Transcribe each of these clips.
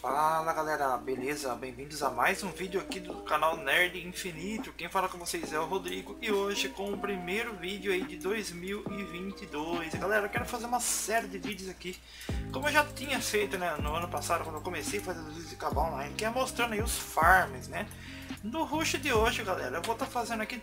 Fala galera, beleza? Bem-vindos a mais um vídeo aqui do canal Nerd Infinito. Quem fala com vocês é o Rodrigo e hoje com o primeiro vídeo aí de 2022. Galera, eu quero fazer uma série de vídeos aqui, como eu já tinha feito né, no ano passado quando eu comecei a fazer os vídeos de Cabal Online, que é mostrando aí os farms, né? No rush de hoje, galera, eu vou estar tá fazendo aqui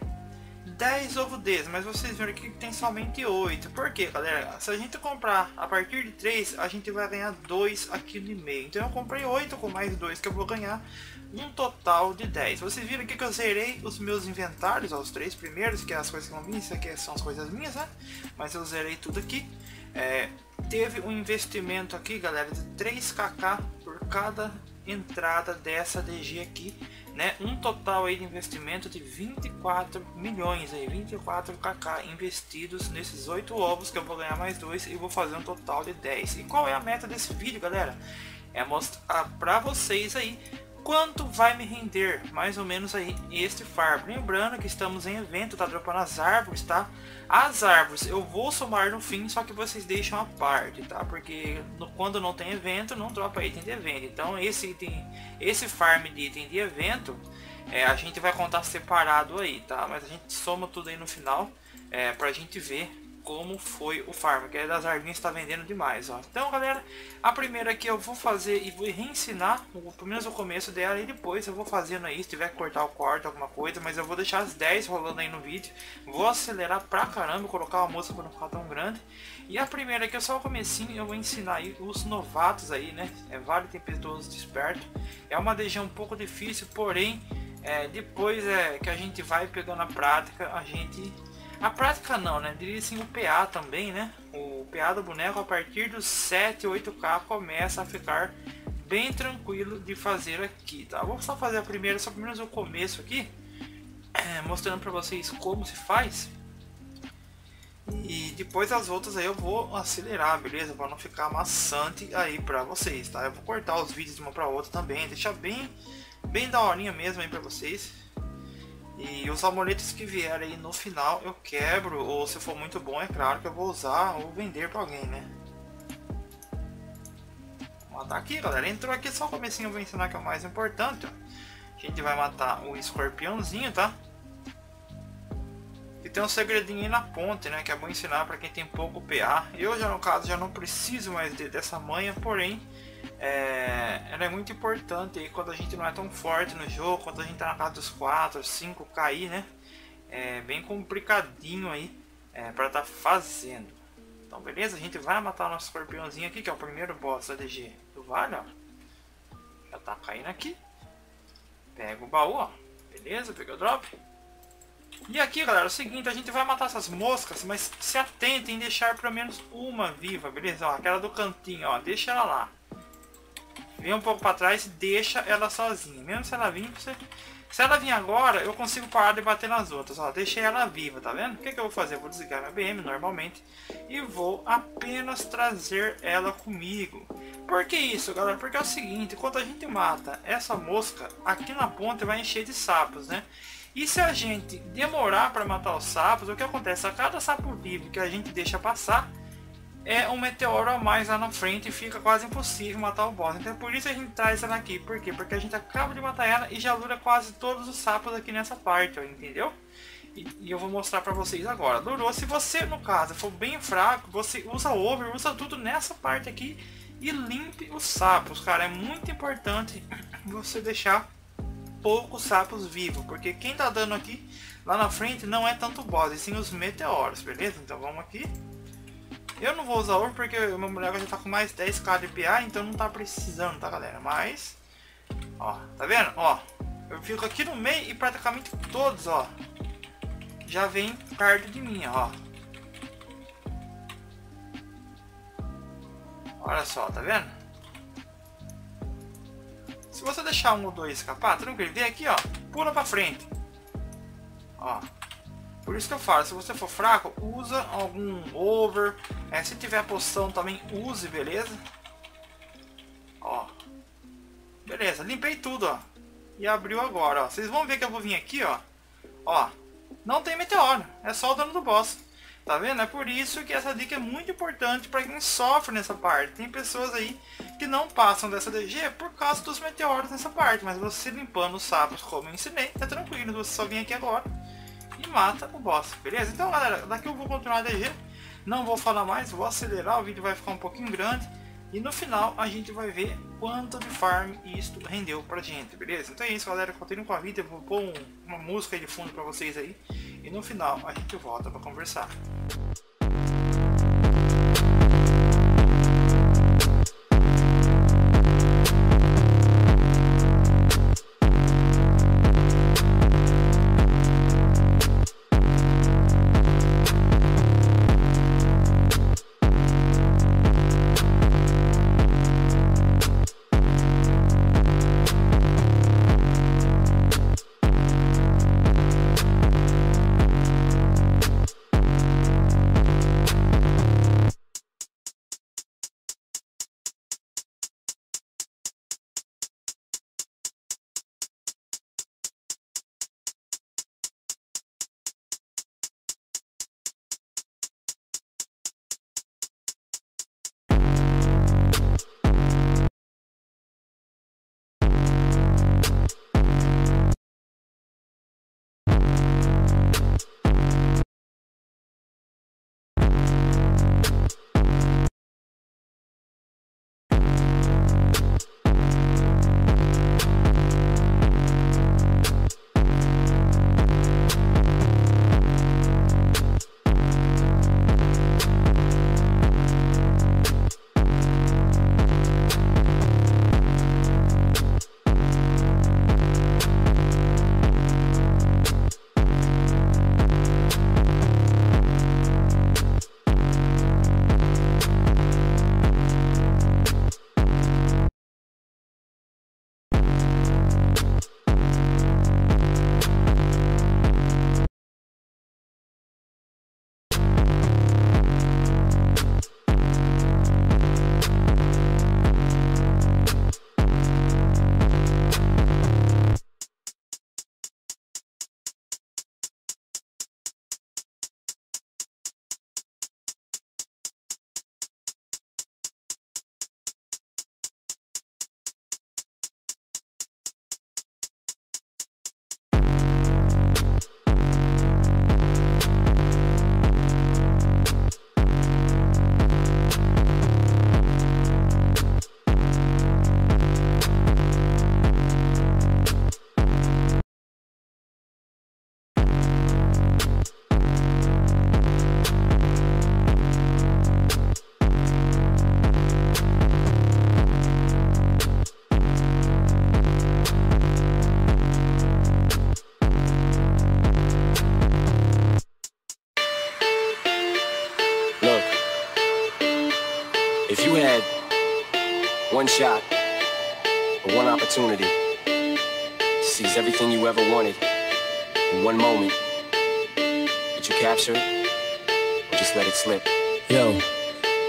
10 ovo desses, mas vocês viram aqui que tem somente 8. Por quê, galera? Se a gente comprar a partir de 3, a gente vai ganhar 2 aqui no meio. Então eu comprei 8 com mais 2 que eu vou ganhar um total de 10. Vocês viram aqui que eu zerei os meus inventários, ó, os três primeiros, que é as coisas que não vi, isso aqui são as coisas minhas, né? Mas eu zerei tudo aqui. É, teve um investimento aqui, galera, de 3kk por cada entrada dessa DG aqui né? Um total aí de investimento de 24 milhões aí, 24 kk investidos nesses 8 ovos que eu vou ganhar mais dois e vou fazer um total de 10. E qual é a meta desse vídeo, galera? É mostrar para vocês aí quanto vai me render mais ou menos aí este farm. Lembrando que estamos em evento, tá dropando as árvores, tá? As árvores eu vou somar no fim, só que vocês deixam a parte, tá? Porque no, quando não tem evento, não dropa item de evento. Então esse item, esse farm de item de evento, é, a gente vai contar separado aí, tá? Mas a gente soma tudo aí no final, é, pra gente ver como foi o farm, que é das arvinhas está vendendo demais, ó. Então, galera, a primeira aqui eu vou fazer e vou reensinar, pelo menos o começo dela, e depois eu vou fazendo aí, se tiver que cortar o corte, alguma coisa, mas eu vou deixar as 10 rolando aí no vídeo, vou acelerar pra caramba, colocar uma moça para não ficar tão grande, e a primeira aqui é só o comecinho, eu vou ensinar aí os novatos aí, né, é Vale Tempestuoso Desperto, é uma DG um pouco difícil, porém, é, depois é que a gente vai pegando a prática, a gente a prática não, né? Diria assim o PA também, né? O PA do boneco a partir dos 7, 8K começa a ficar bem tranquilo de fazer aqui, tá? Vou só fazer a primeira, só pelo menos o começo aqui, é, mostrando para vocês como se faz. E depois as outras aí eu vou acelerar, beleza? Para não ficar maçante aí para vocês, tá? Eu vou cortar os vídeos de uma para outra também, deixar bem, bem da horinha mesmo aí para vocês. E os amuletos que vierem aí no final eu quebro, ou se for muito bom, é claro que eu vou usar ou vender para alguém, né? Matar aqui, galera. Entrou aqui só o comecinho, eu vou ensinar que é o mais importante. A gente vai matar o escorpiãozinho, tá? E tem um segredinho aí na ponte, né? Que é bom ensinar para quem tem pouco PA. Eu já no caso já não preciso mais de, dessa manha, porém é, ela é muito importante aí quando a gente não é tão forte no jogo, quando a gente tá na casa dos 4, 5, cair, né? É bem complicadinho aí é, para tá fazendo. Então beleza, a gente vai matar o nosso escorpiãozinho aqui, que é o primeiro boss da DG do vale, ó. Já tá caindo aqui. Pega o baú, ó. Beleza, pega o drop. E aqui, galera, é o seguinte, a gente vai matar essas moscas, mas se atentem em deixar pelo menos uma viva, beleza? Ó, aquela do cantinho, ó, deixa ela lá. Vem um pouco para trás e deixa ela sozinha. Mesmo se ela vir, você... Se ela vir agora, eu consigo parar de bater nas outras. Ó, deixei ela viva, tá vendo? O que, que eu vou fazer? Eu vou desligar minha BM normalmente. E vou apenas trazer ela comigo. Por que isso, galera? Porque é o seguinte, quando a gente mata essa mosca, aqui na ponta vai encher de sapos, né? E se a gente demorar para matar os sapos, o que acontece? A cada sapo vivo que a gente deixa passar, é um meteoro a mais lá na frente e fica quase impossível matar o boss. Então por isso a gente traz ela aqui. Por quê? Porque a gente acaba de matar ela e já dura quase todos os sapos aqui nessa parte, ó, entendeu? E, e, eu vou mostrar pra vocês agora. Durou, se você no caso for bem fraco, você usa over, usa tudo nessa parte aqui e limpe os sapos, cara. É muito importante você deixar poucos sapos vivos, porque quem tá dando aqui lá na frente não é tanto boss, e sim os meteoros, beleza? Então vamos aqui. Eu não vou usar ouro porque o meu boneco já tá com mais 10k de PA, então não tá precisando, tá galera? Mas, ó, tá vendo? Ó, eu fico aqui no meio e praticamente todos, ó, já vem perto de mim, ó. Olha só, tá vendo? Se você deixar um ou dois escapar, tranquilo, vem aqui, ó, pula pra frente. Ó, por isso que eu falo, se você for fraco, usa algum over. É, se tiver poção também use, beleza? Ó. Beleza, limpei tudo, ó. E abriu agora, ó. Vocês vão ver que eu vou vir aqui, ó. Ó. Não tem meteoro. É só o dano do boss. Tá vendo? É por isso que essa dica é muito importante para quem sofre nessa parte. Tem pessoas aí que não passam dessa DG por causa dos meteoros nessa parte. Mas você limpando os sapos como eu ensinei, tá tranquilo. Você só vem aqui agora e mata o boss, beleza? Então galera, daqui eu vou continuar a DG. Não vou falar mais, vou acelerar, o vídeo vai ficar um pouquinho grande. E no final a gente vai ver quanto de farm isto rendeu pra gente, beleza? Então é isso galera, continue com a vida, vou pôr uma música de fundo pra vocês aí. E no final a gente volta pra conversar. One shot or one opportunity to seize everything you ever wanted in one moment, did you capture it or just let it slip? Yo.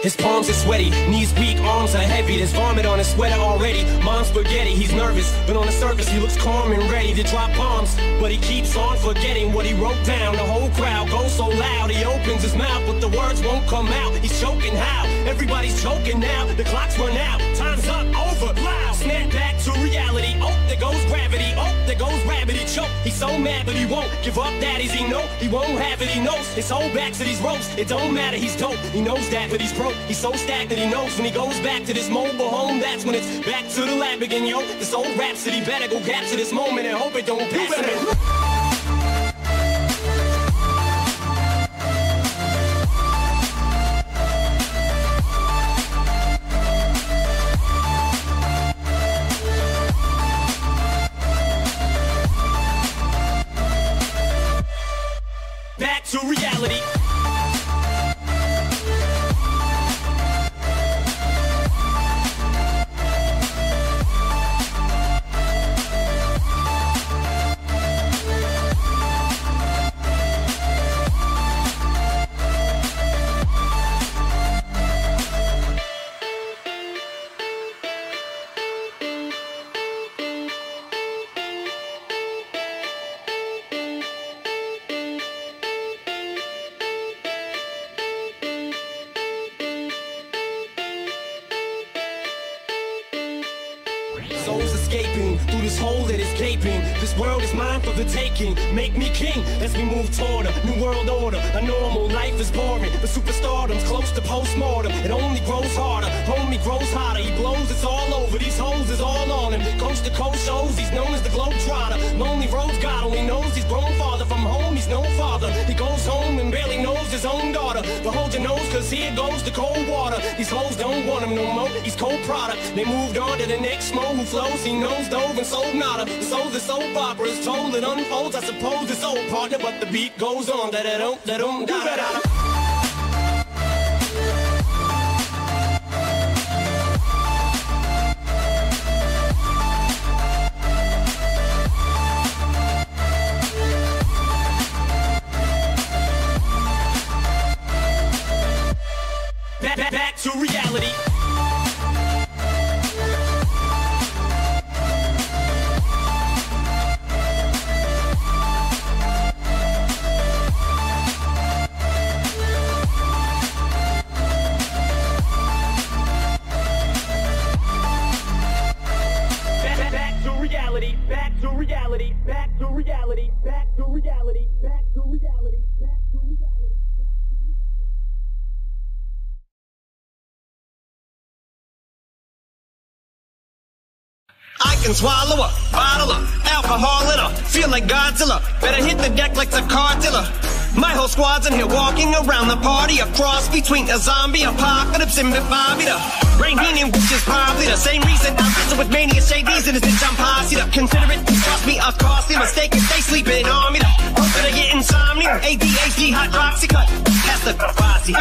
His palms are sweaty, knees weak, arms are heavy. There's vomit on his sweater already. Mom's spaghetti, he's nervous, but on the surface he looks calm and ready to drop bombs. But he keeps on forgetting what he wrote down. The whole crowd goes so loud, he opens his mouth, but the words won't come out. He's choking how? Everybody's choking now. The clock's run out, over, loud. Snap back to reality. Oh, there goes gravity. Oh, there goes. He choke. He's so mad, but he won't give up. Daddies, he know he won't have it. He knows his whole back to these ropes. It don't matter, he's dope. He knows that, but he's broke. He's so stacked that he knows when he goes back to this mobile home. That's when it's back to the lab again, yo. This old rhapsody better go capture this moment and hope it don't pass him. Souls escaping through this hole that is gaping. This world is mine for the taking. Make me king as we move toward a new world order. A normal life is boring, but superstardom's close to postmortem. It only grows harder, homie grows hotter. He blows, it's all over. These hoes is all on him. Coast to coast shows, he's known as the Globetrotter. Lonely roads, God only knows he's grown farther from home. He's no father. He goes home and barely knows his own daughter. But hold your nose, cause here goes the cold water. These hoes don't want him no more. He's cold product. They moved on to the next mo who flows. He knows dove and sold nada. So the soap opera is told it unfolds. I suppose it's old partner, but the beat goes on. Da da dum da dum da da da. Back to reality. Back to reality. Back to reality. I can swallow a bottle of alcohol in a feel like Godzilla. Better hit the deck like the cartilla. My whole squad's in here walking around the party, a cross between a zombie apocalypse and Bobby the brain meaning, which is probably the same reason I'm with mania shades and this bitch. I'm posse. Consider it cost me a costly mistake if they sleeping on me. Hoping to get insomnia, ADHD, hydroxycut. That's the Fosse.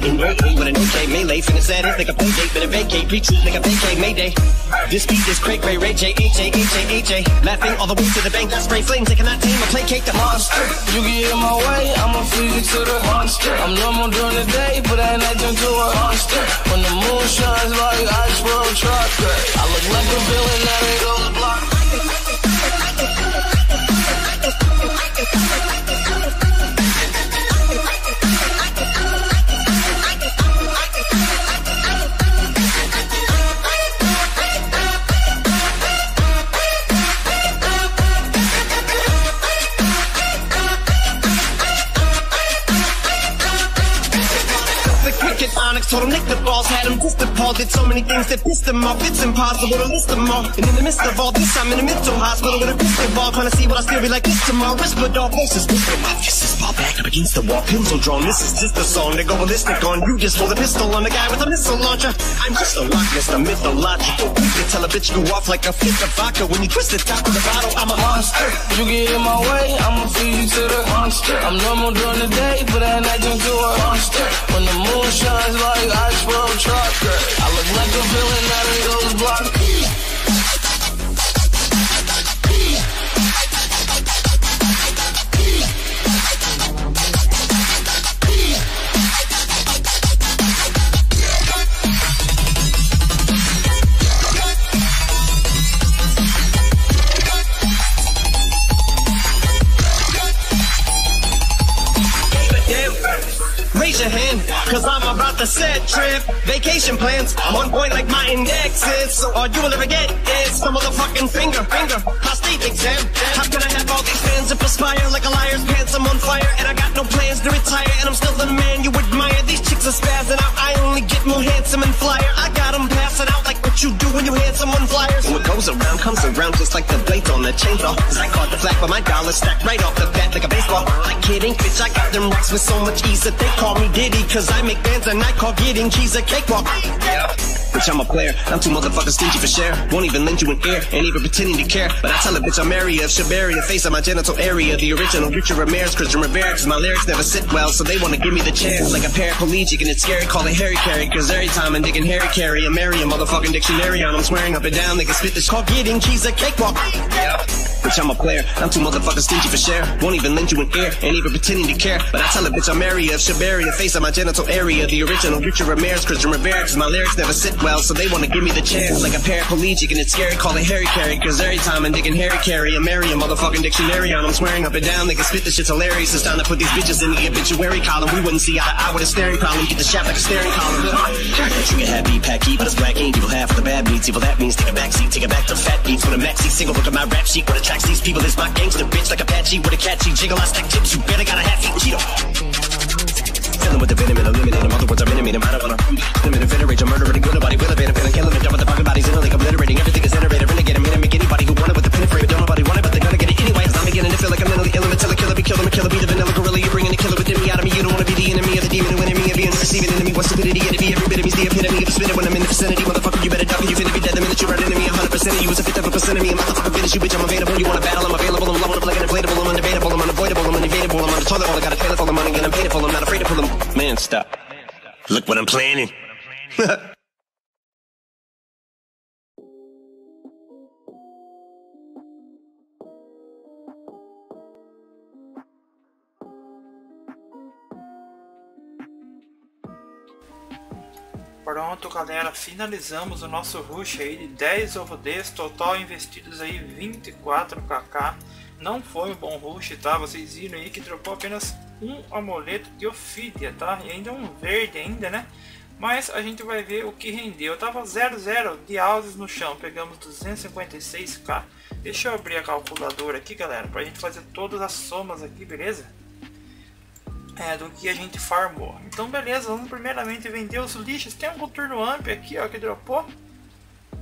In waiting with an OK melee, finna set it like a play date, finna vacate, retreat like a vacate Mayday. This beat is Craig Ray Ray J H A H A H A. Laughing all the way to the bank, spray flames, I cannot tame or placate the monster. You get in my way, I'ma feed you to the monster. I'm normal during the day, but at night turn to a monster. When the moon shines like iceberg chocolate, I look like a villain that ain't on the block. So many things that pissed them off. It's impossible to list them all. And in the midst of all this, I'm in a mental hospital with a crystal ball, trying to see what I still be like this tomorrow. Whispered all voices, whisper my kisses against the wall. Pencil drawn. This is just a song to go ballistic on. You just hold a pistol on the guy with a missile launcher. I'm just a Ness, a mythological. You can tell a bitch go off like a fifth of vodka when you twist the top of the bottle. I'm a monster. You get in my way, I'ma feed you to the monster. I'm normal during the day, but at night turn to a monster. When the moon shines like iceberg chocolate, I look like a villain that ain't those block. Cause I'm about to set trip. Vacation plans, I'm on point like my indexes. All you will ever get is some motherfucking finger, finger, prostate exam. How can I have all these fans and perspire like a liar's pants? I'm on fire and I got no plans to retire. And I'm still the man you admire. These chicks are spazzing out. I only get more handsome and flyer. I got them passing out what you do when you hand someone flyers. And what goes around comes around just like the blades on the chainsaw. Cause I caught the flag, but my dollar stacked right off the bat like a baseball. Like kidding, bitch, I got them rocks with so much ease that they call me Diddy. Cause I make bands and I call getting cheese a cakewalk. Yeah. Bitch, I'm a player. I'm too motherfucking stingy for share. Won't even lend you an ear, ain't even pretending to care. But I tell a bitch I'm area of Shabaria, face of my genital area. The original Richard Ramirez, Christian Rivera. Cause my lyrics never sit well, so they wanna give me the chance. Like a paraplegic, and it's scary, call it Harry Carry. Cause every time I'm digging Harry Carry, I'm a motherfucking dictionary on. I'm swearing up and down, they can spit this call getting cheese a cakewalk. Yeah. Bitch, I'm a player. I'm too motherfucking stingy for share. Won't even lend you an ear, ain't even pretending to care. But I tell a bitch I'm area of Shabaria, face of my genital area. The original Richard Ramirez, Christian Rivera. Cause my lyrics never sit well, so they wanna give me the chance. Like a paraplegic and it's scary, call it Harry Carry. Cause every time I'm digging Harry Carry, I'm a motherfucking dictionary on. I'm swearing up and down, they can spit this shit's hilarious. It's time to put these bitches in the obituary column. We wouldn't see eye to eye with a staring problem. Get the shaft like a staring column. You Trigger happy, packy, but it's black ain't evil half of the bad beats. Evil that means take a backseat, take it back to fat beats with a maxi single. Look at my rap sheet, what attracts these people is my gangster bitch like Apache with a catchy jiggle. I stack chips, you better got a half eat Cheeto. Filling with the venom and eliminate him. Other words, I'm intimate. I don't wanna limit and venerate. I'm murdering good nobody will evade him. Feeling killing him. Jumping the fucking bodies in a lake, obliterating everything is iterated. Renegade him, make anybody who want it with the pin and frame. Don't nobody want it, but they're gonna get it anyway. I'm beginning to feel like I'm mentally ill. Until a killer be killer, me killer be the vanilla gorilla. You're bringing the killer within me out of me. You don't wanna be the enemy of the demon who enemy of being the receiving enemy. What stupidity it'd be every bit of me's the epitome of a spinner when I'm in the vicinity. Motherfucker, you better duck. You finna be dead you run into me. 100% of you is a fifth of a percent of me. I'm motherfucking finish you, bitch. I'm available. You wanna battle? I'm available. I'm low loaded up like an inflatable. I'm undebatable. I'm unavoidable. I'm unevadable. I'm on the toilet. All I got a trailer full of money and I'm paid for. I'm not afraid to pull them. Man, stop. Look what I'm planning. Pronto, galera, finalizamos o nosso rush aí de 10 OVDs, total investidos aí 24kk. Não foi um bom rush, tá? Vocês viram aí que dropou apenas um amuleto de Ophidia, tá? E ainda um verde ainda, né? Mas a gente vai ver o que rendeu. Tava 00 de houses no chão, pegamos 256k. Deixa eu abrir a calculadora aqui, galera, pra gente fazer todas as somas aqui, beleza? É, do que a gente farmou. Então beleza, vamos primeiramente vender os lixos. Tem um coturno amp aqui ó, que dropou.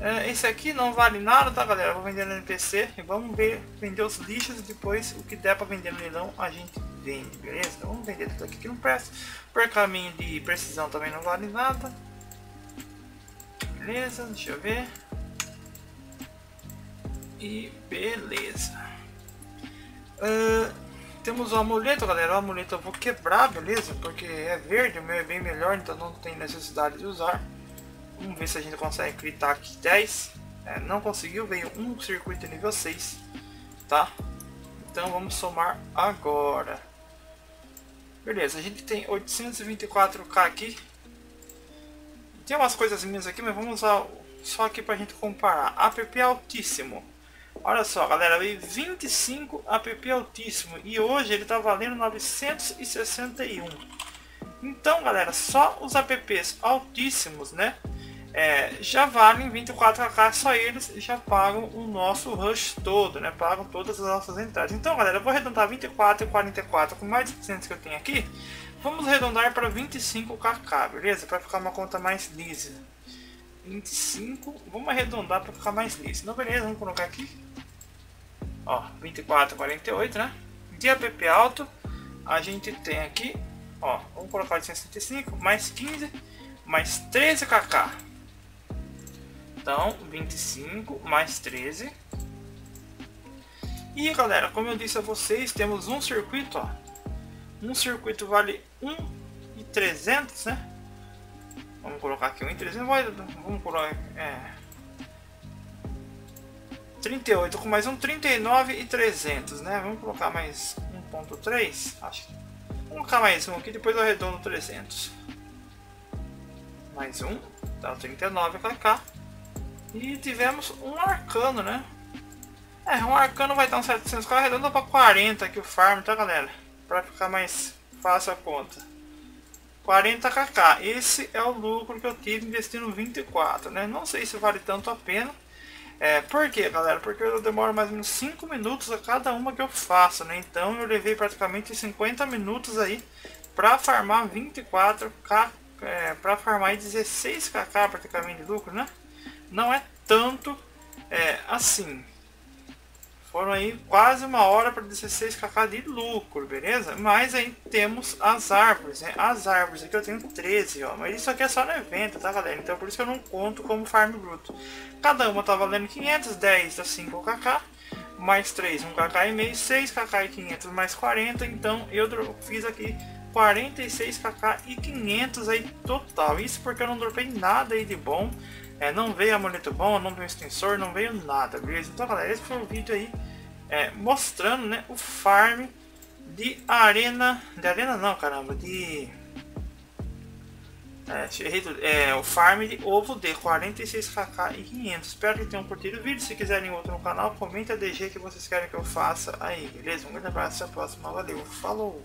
É, esse aqui não vale nada, tá galera? Vou vender no NPC e vamos ver, vender os lixos e depois o que der para vender no leilão a gente vende, beleza? Então vamos vender tudo aqui que não presta. Por caminho de precisão também não vale nada. Beleza, deixa eu ver. E beleza. Uh, temos o amuleto, galera. O amuleto eu vou quebrar, beleza? Porque é verde, o meu é bem melhor, então não tem necessidade de usar. Vamos ver se a gente consegue gritar aqui 10. É, não conseguiu, veio um circuito nível 6, tá? Então vamos somar agora. Beleza, a gente tem 824k aqui. Tem umas coisas minhas aqui, mas vamos usar só aqui pra gente comparar. APP altíssimo. Olha só, galera, veio 25 app altíssimo e hoje ele está valendo 961. Então, galera, só os apps altíssimos, né? É, já valem 24k, só eles já pagam o nosso rush todo, né? Pagam todas as nossas entradas. Então, galera, vou arredondar 24 e 44 com mais de 200 que eu tenho aqui. Vamos arredondar para 25kk, beleza? Para ficar uma conta mais lisa. 25, vamos arredondar para ficar mais liso. Então, beleza, vamos colocar aqui. Ó, 24, 48, né? De app alto, a gente tem aqui, ó, vamos colocar 865, mais 15, mais 13 kk. Então, 25 mais 13. E galera, como eu disse a vocês, temos um circuito, ó. Um circuito vale 1,300, né? Vamos colocar aqui um em 300, vamos colocar, é, 38 com mais um 39 e 300, né? Vamos colocar mais 1.3, acho que Vamos colocar mais um aqui, depois eu arredondo 300. Mais um, dá 39 kk. E tivemos um arcano, né? É, um arcano vai dar uns 700 kk, arredonda para 40 aqui o farm, tá galera? Para ficar mais fácil a conta. 40kk. Esse é o lucro que eu tive investindo 24, né? Não sei se vale tanto a pena. É, por quê, galera? Porque eu demoro mais ou menos 5 minutos a cada uma que eu faço, né? Então eu levei praticamente 50 minutos aí para farmar 24k, é, para farmar 16kk praticamente de lucro, né? Não é tanto é, assim. Foram aí quase uma hora para 16kk de lucro, beleza? Mas aí temos as árvores, né? As árvores aqui eu tenho 13, ó. Mas isso aqui é só no evento, tá, galera? Então por isso que eu não conto como farm bruto. Cada uma tá valendo 510 dá 5kk. Mais 3, 1kk e meio, 6kk e 500 mais 40. Então eu fiz aqui 46kk e 500 aí total. Isso porque eu não dropei nada aí de bom. É, não veio amuleto bom, não veio extensor, não veio nada, beleza? Então galera, esse foi o vídeo aí é, mostrando né, o farm de arena. De arena não, caramba, de. É, é, o farm de ovo de 46kk e 500. Espero que tenham curtido o vídeo. Se quiserem outro no canal, comenta DG que vocês querem que eu faça aí, beleza? Um grande abraço, até a próxima. Valeu, falou!